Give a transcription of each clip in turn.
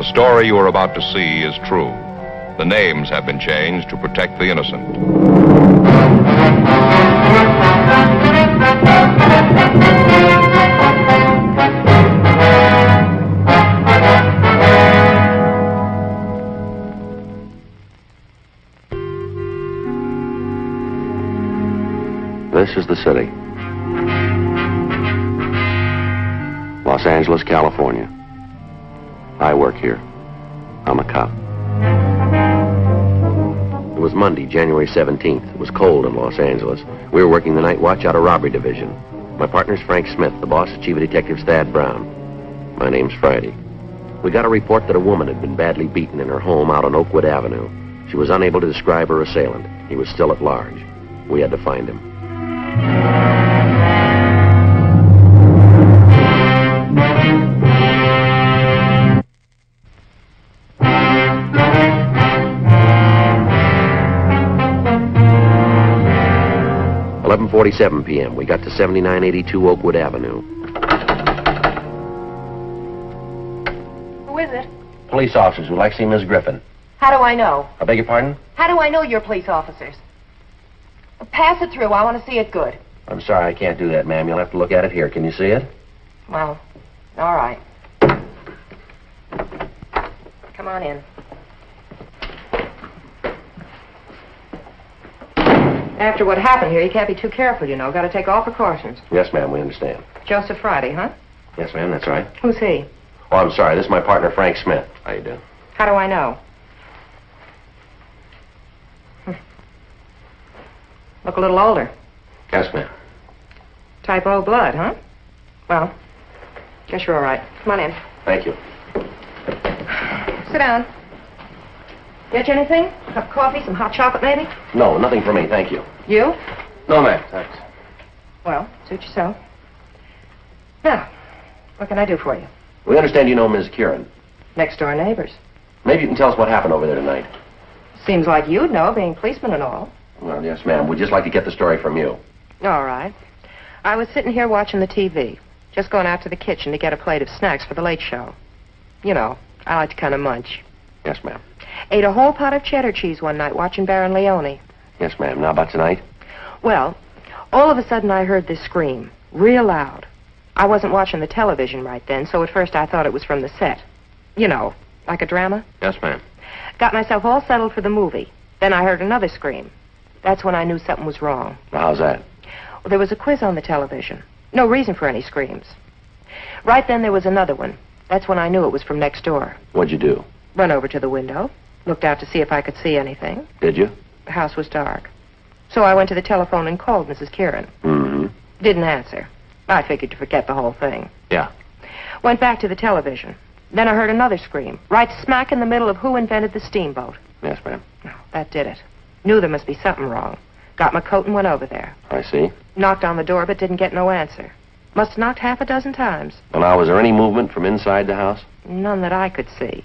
The story you are about to see is true. The names have been changed to protect the innocent. This is the city. Los Angeles, California. I work here. I'm a cop. It was Monday, January 17th. It was cold in Los Angeles. We were working the night watch out of robbery division. My partner's Frank Smith. The boss is Chief of Detectives Thad Brown. My name's Friday. We got a report that a woman had been badly beaten in her home out on Oakwood Avenue. She was unable to describe her assailant. He was still at large. We had to find him. Eleven forty-seven p.m. We got to seventy-nine eighty-two Oakwood Avenue. Who is it? Police officers would like to see Miss Griffin. How do I know? I beg your pardon? How do I know you're police officers? Pass it through. I want to see it good. I'm sorry, I can't do that, ma'am. You'll have to look at it here. Can you see it? Well, all right. Come on in. After what happened here, you can't be too careful, you know. Got to take all precautions. Yes, ma'am, we understand. Joseph Friday, huh? Yes, ma'am, that's right. Who's he? Oh, I'm sorry. This is my partner, Frank Smith. How you doing? How do I know? Hmm. Look a little older. Yes, ma'am. Type O blood, huh? Well, guess you're all right. Come on in. Thank you. Sit down. Get you anything? A cup of coffee, some hot chocolate, maybe? No, nothing for me. Thank you. You? No, ma'am. Thanks. Well, suit yourself. Now, what can I do for you? We understand you know Ms. Kieran. Next door neighbors. Maybe you can tell us what happened over there tonight. Seems like you'd know, being policeman and all. Well, yes, ma'am. We'd just like to get the story from you. All right. I was sitting here watching the TV. Just going out to the kitchen to get a plate of snacks for the late show. You know, I like to kind of munch. Yes, ma'am. Ate a whole pot of cheddar cheese one night watching Baron Leone. Yes, ma'am. Now about tonight? Well, all of a sudden I heard this scream, real loud. I wasn't watching the television right then, so at first I thought it was from the set. You know, like a drama. Yes, ma'am. Got myself all settled for the movie. Then I heard another scream. That's when I knew something was wrong. Now, how's that? Well, there was a quiz on the television. No reason for any screams. Right then there was another one. That's when I knew it was from next door. What'd you do? Run over to the window, looked out to see if I could see anything. Did you? The house was dark. So I went to the telephone and called Mrs. Kieran. Mm-hmm. Didn't answer. I figured to forget the whole thing. Yeah. Went back to the television. Then I heard another scream, right smack in the middle of Who Invented the Steamboat. Yes, ma'am. That did it. Knew there must be something wrong. Got my coat and went over there. I see. Knocked on the door, but didn't get no answer. Must have knocked half a dozen times. Well, now, was there any movement from inside the house? None that I could see.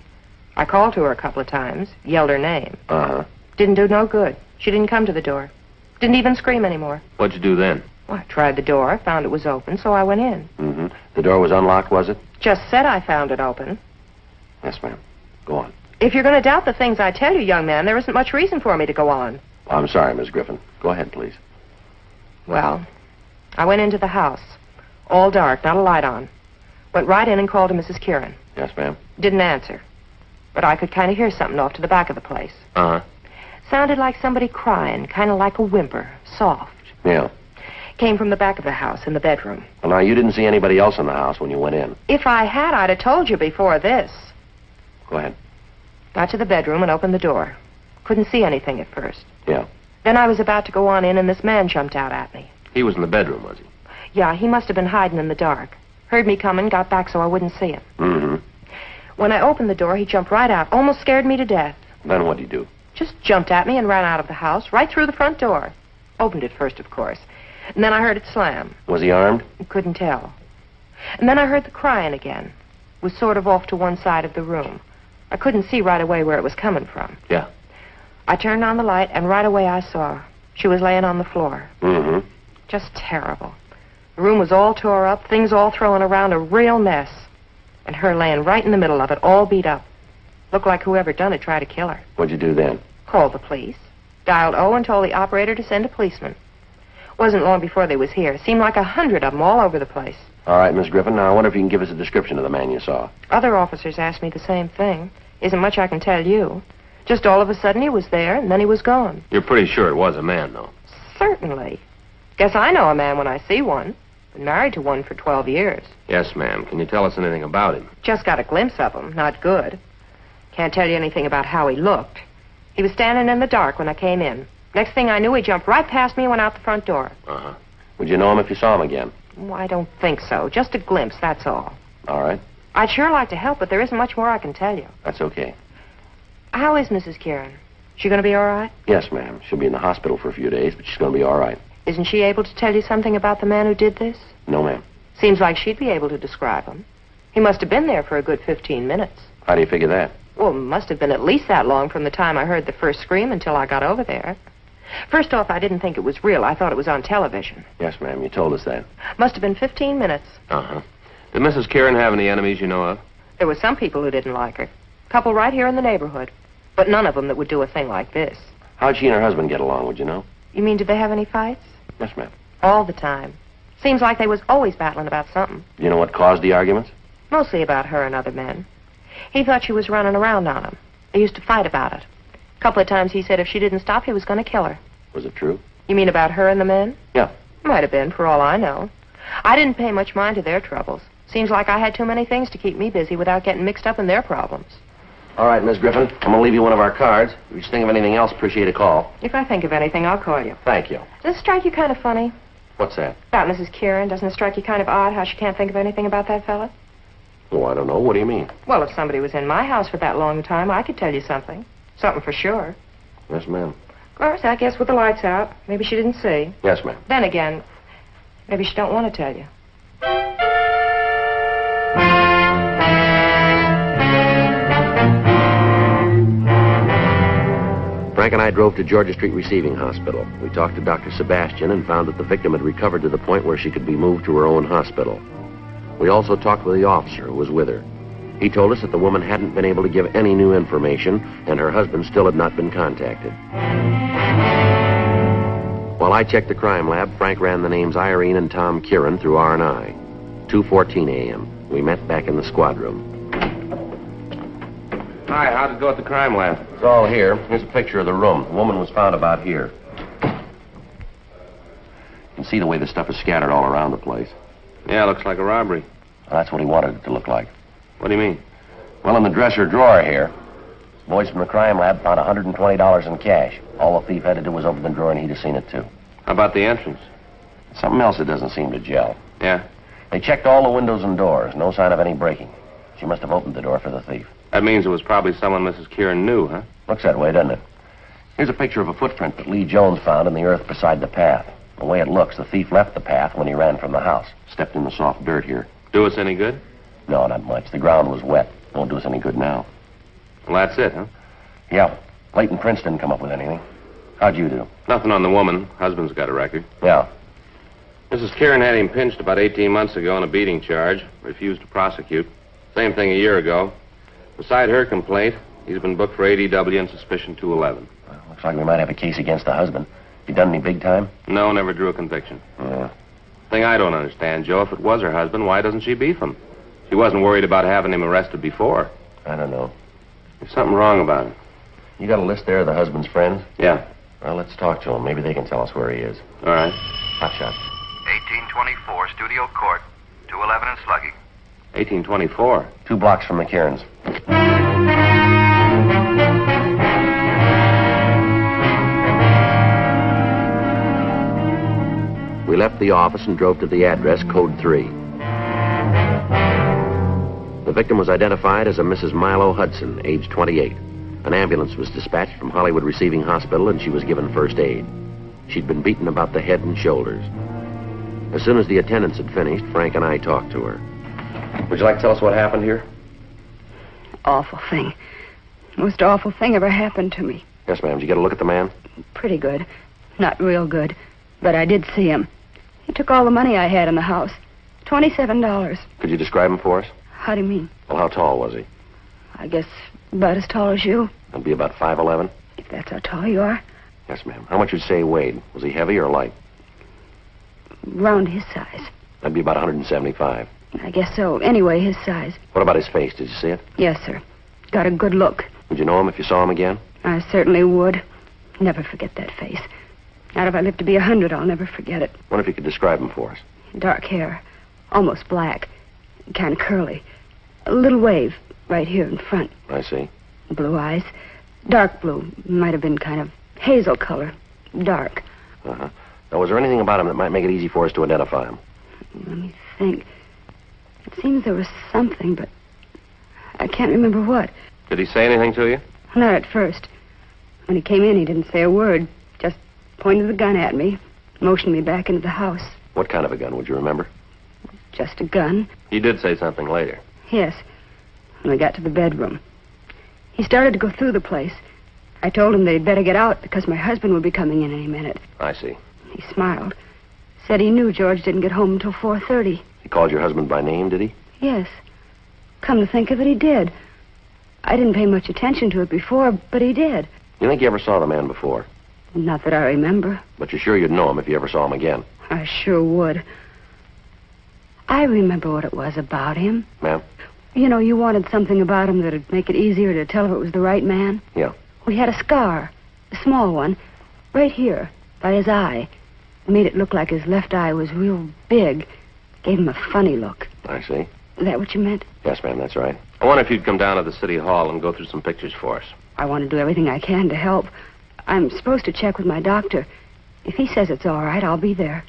I called to her a couple of times, yelled her name. Uh-huh. Didn't do no good. She didn't come to the door. Didn't even scream anymore. What'd you do then? Well, I tried the door, found it was open, so I went in. Mm-hmm. The door was unlocked, was it? Just said I found it open. Yes, ma'am. Go on. If you're going to doubt the things I tell you, young man, there isn't much reason for me to go on. I'm sorry, Miss Griffin. Go ahead, please. Well, I went into the house. All dark, not a light on. Went right in and called to Mrs. Kieran. Yes, ma'am. Didn't answer. But I could kind of hear something off to the back of the place. Uh-huh. Sounded like somebody crying, kind of like a whimper, soft. Yeah. Came from the back of the house in the bedroom. Well, now, you didn't see anybody else in the house when you went in. If I had, I'd have told you before this. Go ahead. Got to the bedroom and opened the door. Couldn't see anything at first. Yeah. Then I was about to go on in, and this man jumped out at me. He was in the bedroom, was he? Yeah, he must have been hiding in the dark. Heard me coming, got back so I wouldn't see him. Mm-hmm. When I opened the door, he jumped right out, almost scared me to death. Then what'd he do? Just jumped at me and ran out of the house, right through the front door. Opened it first, of course. And then I heard it slam. Was he armed? Couldn't tell. And then I heard the crying again. Was sort of off to one side of the room. I couldn't see right away where it was coming from. Yeah. I turned on the light, and right away I saw her. She was laying on the floor. Mm-hmm. Just terrible. The room was all tore up, things all thrown around, a real mess. And her laying right in the middle of it, all beat up. Looked like whoever done it tried to kill her. What'd you do then? Called the police. Dialed O and told the operator to send a policeman. Wasn't long before they was here. Seemed like a hundred of 'em all over the place. All right, Miss Griffin. Now, I wonder if you can give us a description of the man you saw. Other officers asked me the same thing. Isn't much I can tell you. Just all of a sudden he was there, and then he was gone. You're pretty sure it was a man, though. Certainly. Guess I know a man when I see one. Been married to one for 12 years. Yes, ma'am. Can you tell us anything about him? Just got a glimpse of him. Not good. Can't tell you anything about how he looked. He was standing in the dark when I came in. Next thing I knew, he jumped right past me and went out the front door. Uh-huh. Would you know him if you saw him again? Oh, I don't think so. Just a glimpse, that's all. All right. I'd sure like to help, but there isn't much more I can tell you. That's okay. How is Mrs. Kieran? She going to be all right? Yes, ma'am. She'll be in the hospital for a few days, but she's going to be all right. Isn't she able to tell you something about the man who did this? No, ma'am. Seems like she'd be able to describe him. He must have been there for a good 15 minutes. How do you figure that? Well, it must have been at least that long from the time I heard the first scream until I got over there. First off, I didn't think it was real. I thought it was on television. Yes, ma'am. You told us that. Must have been 15 minutes. Uh-huh. Did Mrs. Kieran have any enemies you know of? There were some people who didn't like her. A couple right here in the neighborhood. But none of them that would do a thing like this. How'd she and her husband get along, would you know? You mean, did they have any fights? Yes, ma'am. All the time. Seems like they was always battling about something. You know what caused the arguments? Mostly about her and other men. He thought she was running around on him. They used to fight about it. A couple of times he said if she didn't stop, he was going to kill her. Was it true? You mean about her and the men? Yeah. Might have been, for all I know. I didn't pay much mind to their troubles. Seems like I had too many things to keep me busy without getting mixed up in their problems. All right, Miss Griffin. I'm going to leave you one of our cards. If you think of anything else, appreciate a call. If I think of anything, I'll call you. Thank you. Does it strike you kind of funny? What's that? About Mrs. Kieran? Doesn't it strike you kind of odd how she can't think of anything about that fella? Oh, I don't know. What do you mean? Well, if somebody was in my house for that long time, I could tell you something. Something for sure. Yes, ma'am. Of course, I guess with the lights out, maybe she didn't see. Yes, ma'am. Then again, maybe she don't want to tell you. Frank and I drove to Georgia Street Receiving Hospital. We talked to Dr. Sebastian and found that the victim had recovered to the point where she could be moved to her own hospital. We also talked with the officer who was with her. He told us that the woman hadn't been able to give any new information and her husband still had not been contacted. While I checked the crime lab, Frank ran the names Irene and Tom Kieran through R&I. 2.14 a.m. We met back in the squad room. Hi, how'd it go at the crime lab? It's all here. Here's a picture of the room. The woman was found about here. You can see the way the stuff is scattered all around the place. Yeah, looks like a robbery. Well, That's what he wanted it to look like. What do you mean? Well, in the dresser drawer here, boys from the crime lab found $120 in cash. All the thief had to do was open the drawer and he'd have seen it, too. How about the entrance? Something else that doesn't seem to gel. Yeah. They checked all the windows and doors. No sign of any breaking. She must have opened the door for the thief. That means it was probably someone Mrs. Kieran knew, huh? Looks that way, doesn't it? Here's a picture of a footprint that Lee Jones found in the earth beside the path. The way it looks, the thief left the path when he ran from the house. Stepped in the soft dirt here. Do us any good? No, not much. The ground was wet. Won't do us any good now. Well, that's it, huh? Yeah. Latent prints didn't come up with anything. How'd you do? Nothing on the woman. Husband's got a record. Yeah. Mrs. Kieran had him pinched about 18 months ago on a beating charge. Refused to prosecute. Same thing a year ago. Beside her complaint, he's been booked for ADW and suspicion 211. Well, looks like we might have a case against the husband. He done any big time? No, never drew a conviction. Yeah. Thing I don't understand, Joe, if it was her husband, why doesn't she beef him? She wasn't worried about having him arrested before. I don't know. There's something wrong about it. You got a list there of the husband's friends? Yeah. Well, let's talk to him. Maybe they can tell us where he is. All right. Hot shot. 1824 Studio Court, 211 and Sluggy. 1824. Two blocks from the Kierans. We left the office and drove to the address, code 3. The victim was identified as a Mrs. Milo Hudson, age 28. An ambulance was dispatched from Hollywood Receiving Hospital and she was given first aid. She'd been beaten about the head and shoulders. As soon as the attendants had finished, Frank and I talked to her. Would you like to tell us what happened here? Awful thing. Most awful thing ever happened to me. Yes, ma'am. Did you get a look at the man? Pretty good. Not real good. But I did see him. He took all the money I had in the house. Twenty-seven dollars. Could you describe him for us? How do you mean? Well, how tall was he? I guess About as tall as you, I'd be about 5'11. if that's how tall you are. Yes, ma'am. How much would you say he weighed? Was he heavy or light? Round his size. I'd be about 175. I guess so. Anyway, his size. What about his face? Did you see it? Yes, sir. Got a good look. Would you know him if you saw him again? I certainly would. Never forget that face. Not if I live to be a hundred, I'll never forget it. Wonder if you could describe him for us. Dark hair, almost black, kind of curly. A little wave right here in front. I see. Blue eyes, dark blue. Might have been kind of hazel color. Dark. Uh-huh. Now, was there anything about him that might make it easy for us to identify him? Let me think. It seems there was something, but I can't remember what. Did he say anything to you? Not at first. When he came in, he didn't say a word. Just pointed the gun at me, motioned me back into the house. What kind of a gun, would you remember? Just a gun. He did say something later. Yes. When we got to the bedroom. He started to go through the place. I told him that he'd better get out because my husband would be coming in any minute. I see. He smiled. Said he knew George didn't get home until 4.30. He called your husband by name, did he? Yes. Come to think of it, he did. I didn't pay much attention to it before, but he did. You think you ever saw the man before? Not that I remember. But you're sure you'd know him if you ever saw him again? I sure would. I remember what it was about him. Ma'am? You know, you wanted something about him that'd make it easier to tell if it was the right man. Yeah. We had a scar, a small one, right here, by his eye. It made it look like his left eye was real big. Gave him a funny look. I see. Is that what you meant? Yes, ma'am, that's right. I wonder if you'd come down to the city hall and go through some pictures for us. I want to do everything I can to help. I'm supposed to check with my doctor. If he says it's all right, I'll be there.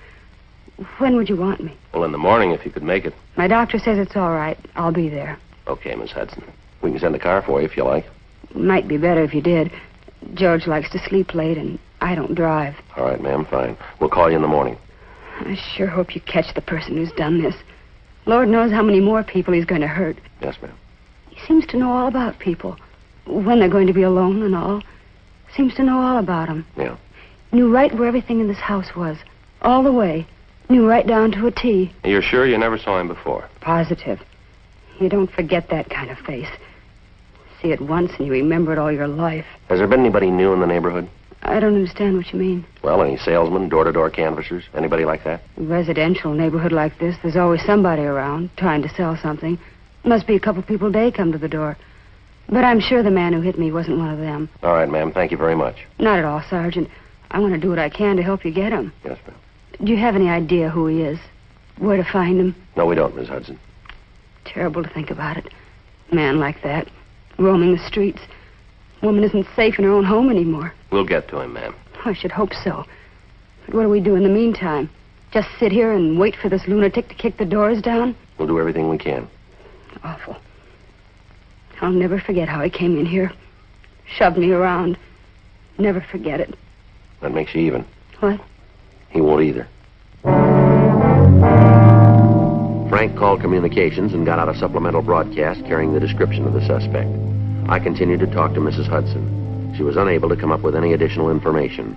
When would you want me? Well, in the morning, if you could make it. My doctor says it's all right. I'll be there. Okay, Miss Hudson. We can send a car for you if you like. Might be better if you did. George likes to sleep late, and I don't drive. All right, ma'am, fine. We'll call you in the morning. I sure hope you catch the person who's done this. Lord knows how many more people he's going to hurt. Yes, ma'am. He seems to know all about people. When they're going to be alone and all. Seems to know all about 'em. Yeah. Knew right where everything in this house was. All the way. Knew right down to a T. You're sure you never saw him before? Positive. You don't forget that kind of face. See it once and you remember it all your life. Has there been anybody new in the neighborhood? I don't understand what you mean. Well, any salesmen, door-to-door canvassers, anybody like that? residential neighborhood like this, there's always somebody around trying to sell something. Must be a couple people a day come to the door. But I'm sure the man who hit me wasn't one of them. All right, ma'am. Thank you very much. Not at all, Sergeant. I want to do what I can to help you get him. Yes, ma'am. Do you have any idea who he is? Where to find him? No, we don't, Miss Hudson. Terrible to think about it. A man like that, roaming the streets. Woman isn't safe in her own home anymore. We'll get to him, ma'am. I should hope so. But what do we do in the meantime? Just sit here and wait for this lunatic to kick the doors down? We'll do everything we can. Awful. I'll never forget how he came in here. Shoved me around. Never forget it. That makes you even. What? He won't either. Frank called communications and got out a supplemental broadcast carrying the description of the suspect. I continued to talk to Mrs. Hudson. She was unable to come up with any additional information.